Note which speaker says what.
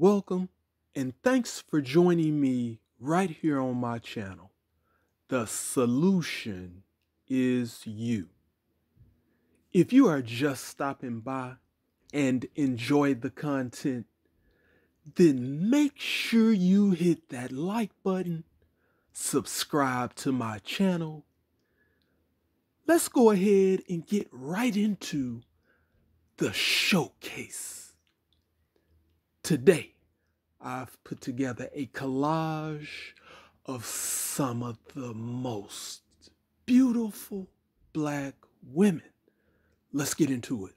Speaker 1: Welcome and thanks for joining me right here on my channel. The solution is you. If you are just stopping by and enjoy the content, then make sure you hit that like button, subscribe to my channel. Let's go ahead and get right into the showcase. Today, I've put together a collage of some of the most beautiful black women. Let's get into it.